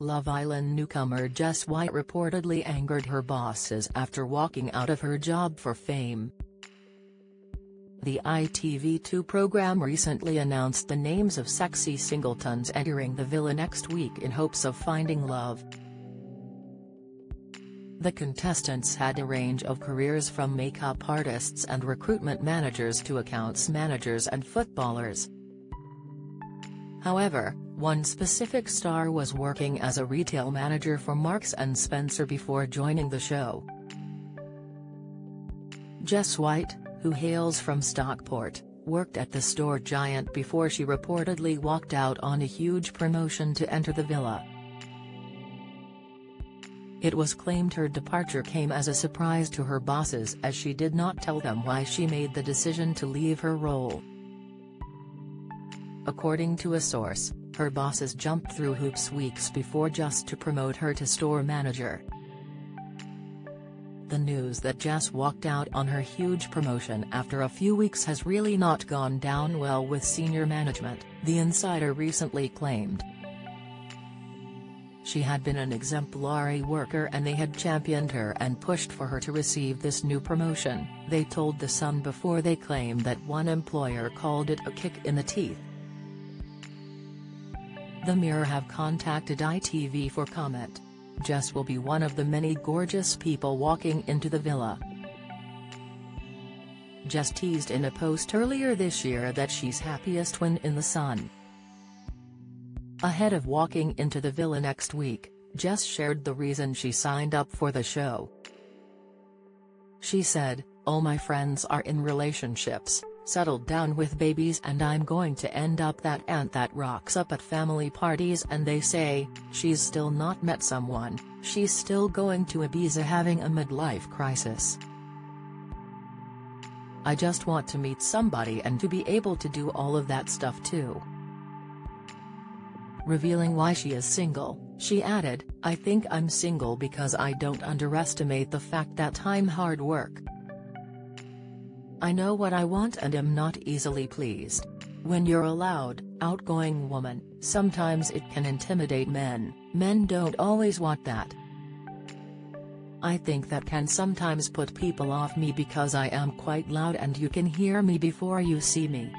Love Island newcomer Jess White reportedly angered her bosses after walking out of her job for fame. The ITV2 program recently announced the names of sexy singletons entering the villa next week in hopes of finding love. The contestants had a range of careers from makeup artists and recruitment managers to accounts managers and footballers. However, one specific star was working as a retail manager for Marks & Spencer before joining the show. Jess White, who hails from Stockport, worked at the store giant before she reportedly walked out on a huge promotion to enter the villa. It was claimed her departure came as a surprise to her bosses as she did not tell them why she made the decision to leave her role. According to a source, her bosses jumped through hoops weeks before just to promote her to store manager. The news that Jess walked out on her huge promotion after a few weeks has really not gone down well with senior management, the insider recently claimed. She had been an exemplary worker and they had championed her and pushed for her to receive this new promotion, they told The Sun before they claimed that one employer called it a kick in the teeth. The Mirror have contacted ITV for comment. Jess will be one of the many gorgeous people walking into the villa. Jess teased in a post earlier this year that she's happiest when in the sun. Ahead of walking into the villa next week, Jess shared the reason she signed up for the show. She said, All my friends are in relationships, settled down with babies and I'm going to end up that aunt that rocks up at family parties and they say, she's still not met someone, she's still going to Ibiza having a midlife crisis. I just want to meet somebody and to be able to do all of that stuff too. Revealing why she is single, she added, I think I'm single because I don't underestimate the fact that I'm hard work, I know what I want and am not easily pleased. When you're a loud, outgoing woman, sometimes it can intimidate men, men don't always want that. I think that can sometimes put people off me because I am quite loud and you can hear me before you see me.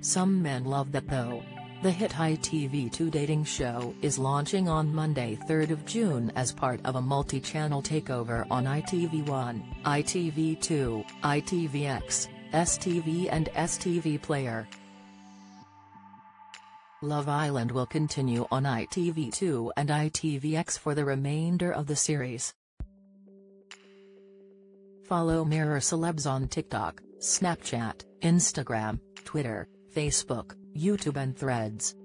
Some men love that though. The hit ITV2 dating show is launching on Monday 3 June as part of a multi-channel takeover on ITV1, ITV2, ITVX, STV and STV Player. Love Island will continue on ITV2 and ITVX for the remainder of the series. Follow Mirror Celebs on TikTok, Snapchat, Instagram, Twitter, Facebook, YouTube and Threads.